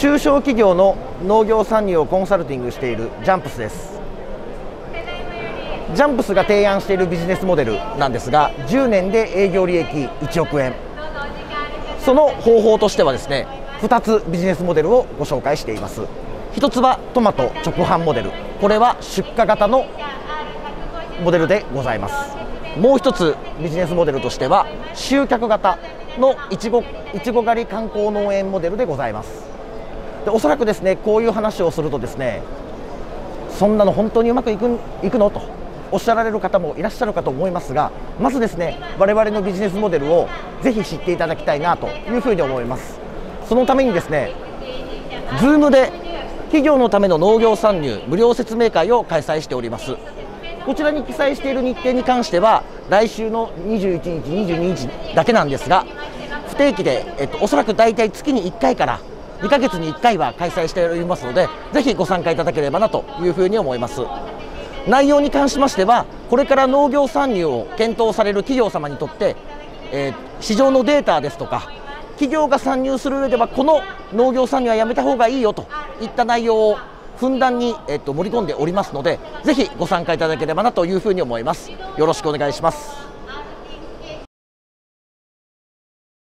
中小企業の農業参入をコンサルティングしているジャンプスです。ジャンプスが提案しているビジネスモデルなんですが10年で営業利益1億円。その方法としてはですね2つビジネスモデルをご紹介しています。1つはトマト直販モデル。これは出荷型のモデルでございます。もう1つビジネスモデルとしては集客型のいちごいちご狩り観光農園モデルでございます。でおそらくですねこういう話をするとですねそんなの本当にうまくいくいくのとおっしゃられる方もいらっしゃるかと思いますがまずですね我々のビジネスモデルをぜひ知っていただきたいなというふうに思います。そのためにですね Zoom で企業のための農業参入無料説明会を開催しております。こちらに記載している日程に関しては来週の21日、22日だけなんですが不定期で、えっと、おそらく大体月に1回から2ヶ月に1回は開催しておりますのでぜひご参加いただければなというふうに思います。内容に関しましてはこれから農業参入を検討される企業様にとって、えー、市場のデータですとか企業が参入する上ではこの農業参入はやめた方がいいよといった内容をふんだんに、えっと、盛り込んでおりますのでぜひご参加いただければなというふうに思います。よろしくお願いします。